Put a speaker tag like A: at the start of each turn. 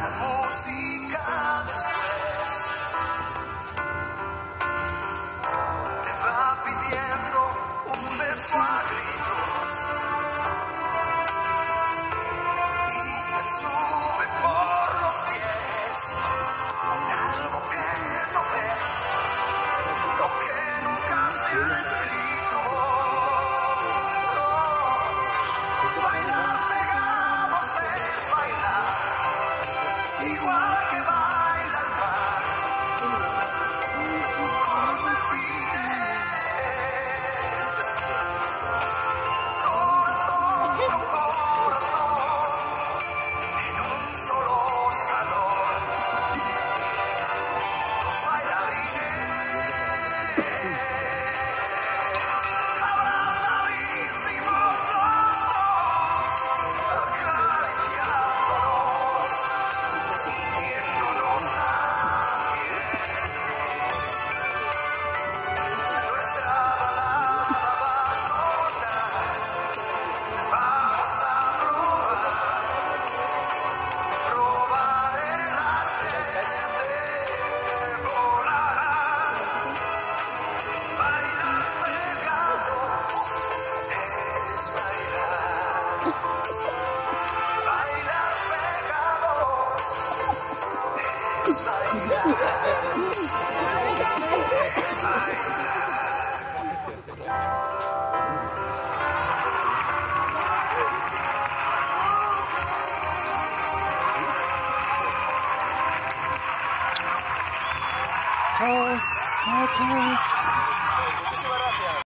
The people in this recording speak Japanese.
A: las
B: チャオチャ
A: オ